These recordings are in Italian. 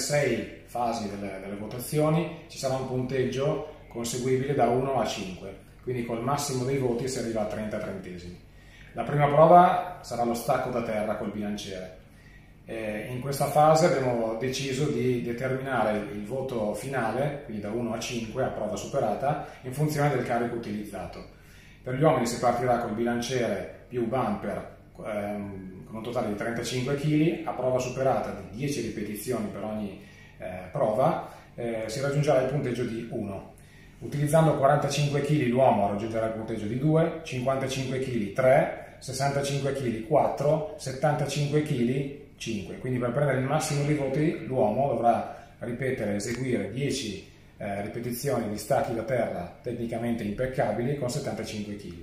Sei fasi delle, delle votazioni ci sarà un punteggio conseguibile da 1 a 5, quindi col massimo dei voti si arriva a 30 trentesimi. La prima prova sarà lo stacco da terra col bilanciere. Eh, in questa fase abbiamo deciso di determinare il voto finale, quindi da 1 a 5 a prova superata, in funzione del carico utilizzato. Per gli uomini si partirà col bilanciere più bumper ehm, con un totale di 35 kg, a prova superata di 10 ripetizioni per ogni eh, prova, eh, si raggiungerà il punteggio di 1. Utilizzando 45 kg l'uomo raggiungerà il punteggio di 2, 55 kg 3, 65 kg 4, 75 kg 5. Quindi per prendere il massimo dei voti l'uomo dovrà ripetere, eseguire 10 eh, ripetizioni di stacchi da terra tecnicamente impeccabili con 75 kg.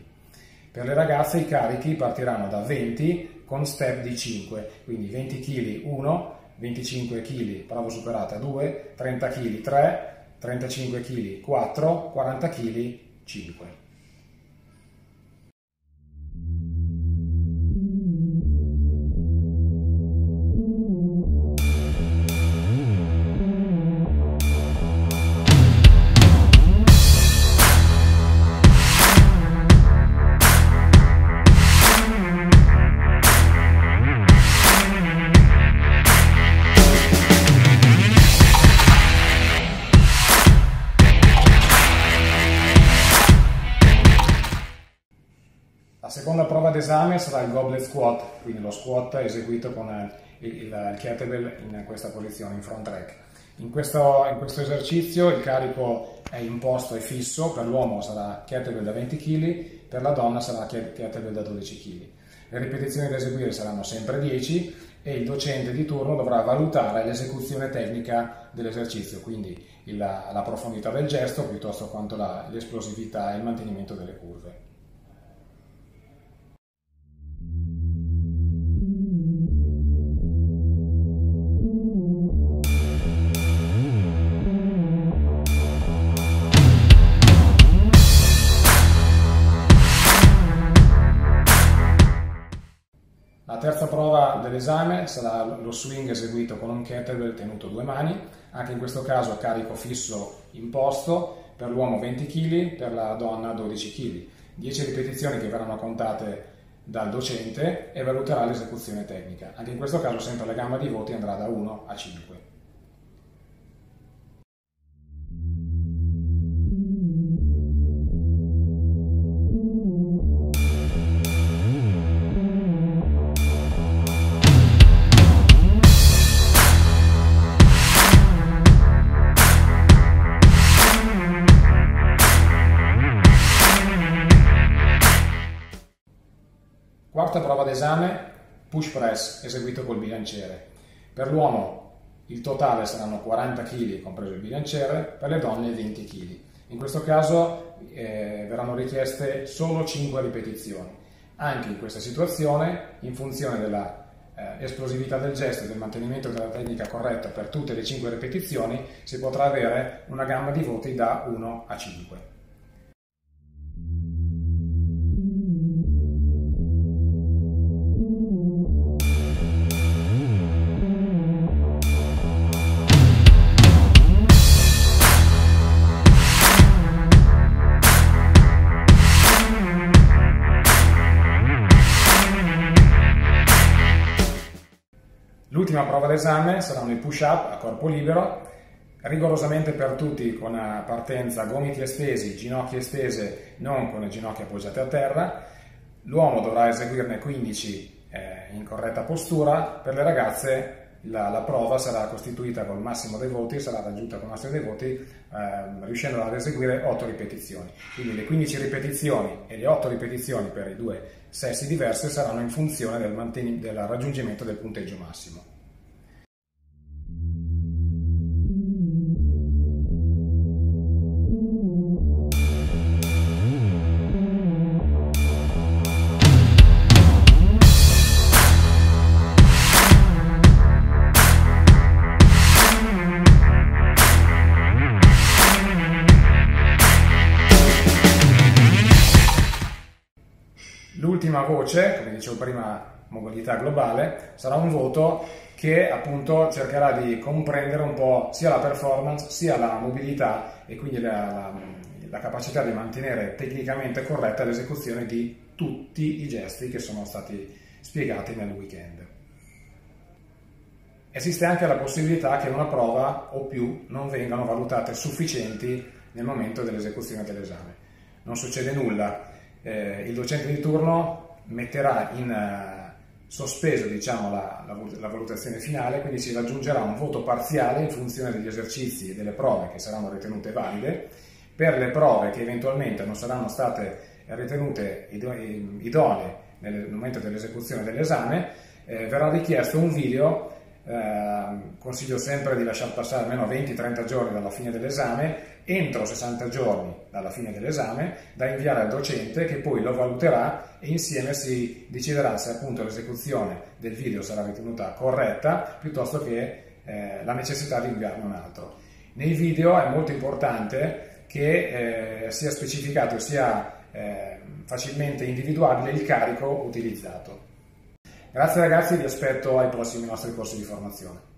Per le ragazze i carichi partiranno da 20 con step di 5, quindi 20 kg 1, 25 kg prova superata 2, 30 kg 3, 35 kg 4, 40 kg 5. Seconda prova d'esame sarà il goblet squat, quindi lo squat eseguito con eh, il, il, kettlebell in questa posizione, in front rack. In questo, in questo, esercizio il carico è imposto e fisso, per l'uomo sarà kettlebell da 20 kg, per la donna sarà kettlebell da 12 kg. Le ripetizioni da eseguire saranno sempre 10 e il docente di turno dovrà valutare l'esecuzione tecnica dell'esercizio, quindi la, la, profondità del gesto piuttosto quanto l'esplosività e il mantenimento delle curve. La terza prova dell'esame sarà lo swing eseguito con un kettlebell tenuto a due mani, anche in questo caso a carico fisso imposto, per l'uomo 20 kg, per la donna 12 kg. 10 ripetizioni che verranno contate dal docente e valuterà l'esecuzione tecnica. Anche in questo caso sempre la gamma di voti andrà da 1 a 5. D'esame, push press eseguito col bilanciere. Per l'uomo il totale saranno 40 kg compreso il bilanciere, per le donne 20 kg. In questo caso eh, verranno richieste solo 5 ripetizioni. Anche in questa situazione, in funzione della eh, esplosività del gesto e del mantenimento della tecnica corretta per tutte le 5 ripetizioni, si potrà avere una gamma di voti da 1 a 5. L'ultima prova d'esame saranno i push-up a corpo libero, rigorosamente per tutti con partenza gomiti estesi, ginocchia estese, non con le ginocchia appoggiate a terra. L'uomo dovrà eseguirne 15 eh, in corretta postura, per le ragazze la, la, prova sarà costituita col massimo dei voti, sarà raggiunta con il massimo dei voti, eh, riuscendo ad eseguire 8 ripetizioni. Quindi le 15 ripetizioni e le 8 ripetizioni per i due sessi diversi saranno in funzione del, del raggiungimento del punteggio massimo. L'ultima voce, come dicevo prima, mobilità globale, sarà un voto che appunto cercherà di comprendere un po' sia la performance sia la mobilità e quindi la, la, la capacità di mantenere tecnicamente corretta l'esecuzione di tutti i gesti che sono stati spiegati nel weekend. Esiste anche la possibilità che una prova o più non vengano valutate sufficienti nel momento dell'esecuzione dell'esame. Non succede nulla, eh, il docente di turno metterà in uh, sospeso diciamo, la, la, la, valutazione finale, quindi si raggiungerà un voto parziale in funzione degli esercizi e delle prove che saranno ritenute valide. Per le prove che eventualmente non saranno state ritenute idonee nel momento dell'esecuzione dell'esame, eh, verrà richiesto un video eh, consiglio sempre di lasciar passare almeno 20-30 giorni dalla fine dell'esame, entro 60 giorni dalla fine dell'esame, da inviare al docente che poi lo valuterà e insieme si deciderà se appunto l'esecuzione del video sarà ritenuta corretta piuttosto che eh, la necessità di inviarne un altro. Nei video è molto importante che eh, sia specificato sia eh, facilmente individuabile il carico utilizzato. Grazie ragazzi, vi aspetto ai prossimi nostri corsi di formazione.